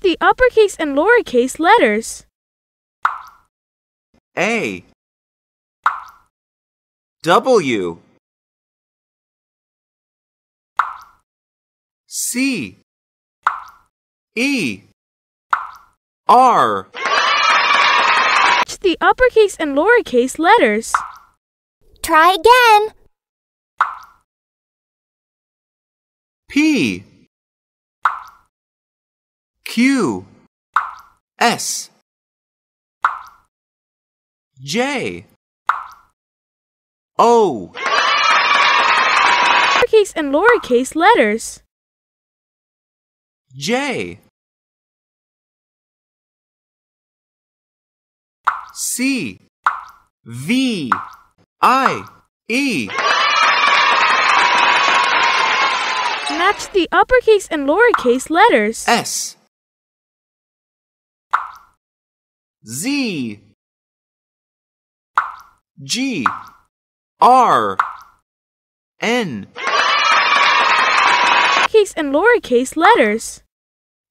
Match the uppercase and lowercase letters. A W C E R Match the uppercase and lowercase letters. Try again. P Q. S. J. O. Uppercase and lowercase letters. J. C. V. I. E. Match the uppercase and lowercase letters. S Z G R N Case and lowercase letters.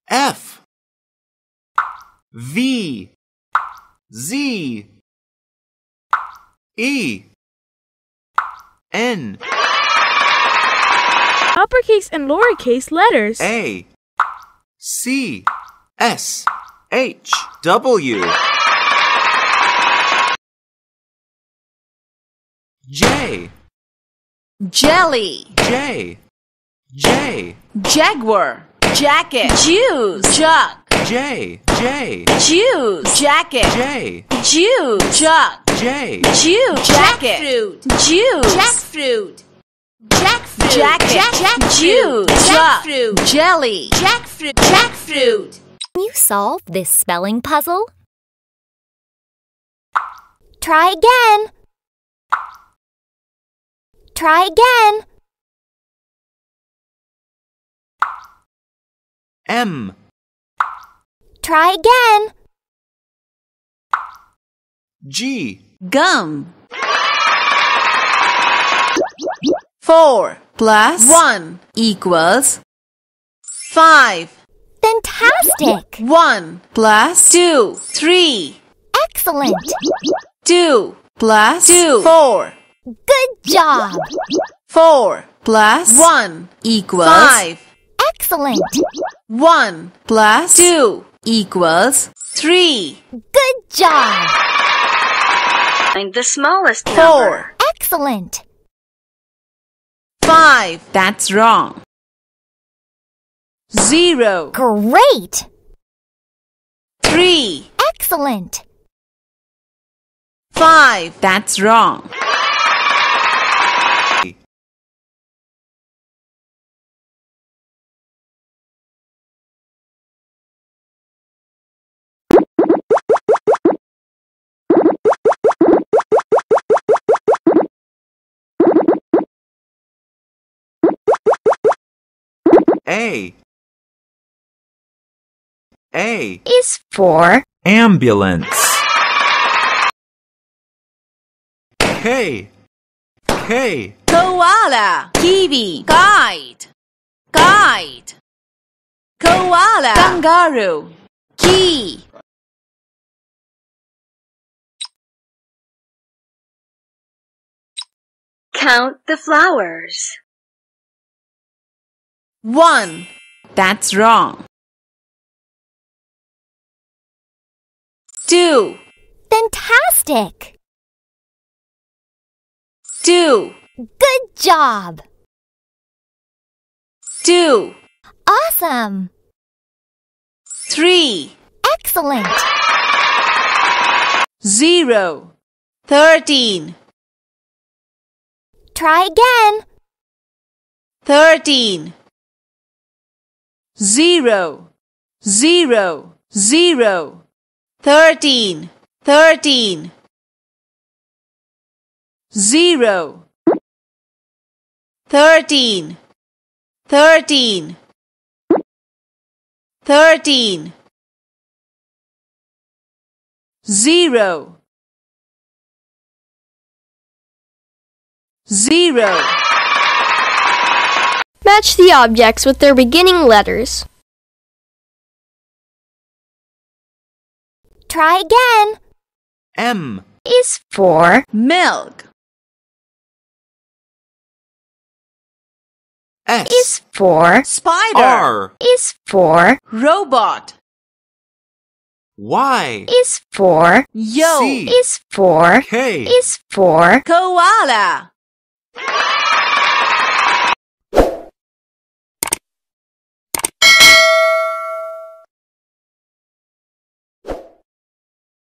F V Z E N Uppercase and lowercase letters. A C S H W. J. Jelly, J. J. Jaguar, jacket, juice, jug, J. J. Juice, jacket, J. Juice, jug, J. Juice, jacket, fruit, juice, jackfruit, jackfruit, jacket, jack, juice, jackfruit, jelly, jackfruit, jackfruit. Can you solve this spelling puzzle? Try again. Try again. M Try again. G Gum. Four plus one equals five. Fantastic. One plus two, three. Excellent. Two plus two, four. Good job. Four plus one equals five. Excellent. One plus two equals three. Good job. Find the smallest number. Four. Excellent. Five. That's wrong. Zero. Great. Three. Excellent. Five. That's wrong. A A Is for ambulance K K Koala. Kiwi. Guide. Guide. Koala. Kangaroo. Key. Count the flowers. One. That's wrong. Two. fantastic. Two. Good job. Two. Awesome. Three. Excellent. Zero. Thirteen. Try again. Thirteen. Zero. Zero. Zero. Thirteen. Thirteen. Zero. Thirteen. Thirteen. Thirteen. Zero. Zero. Match the objects with their beginning letters. Try again. M. Is for milk. S. is for Spider. R. is for Robot. Y. is for Yo. C. is for K. is for Koala.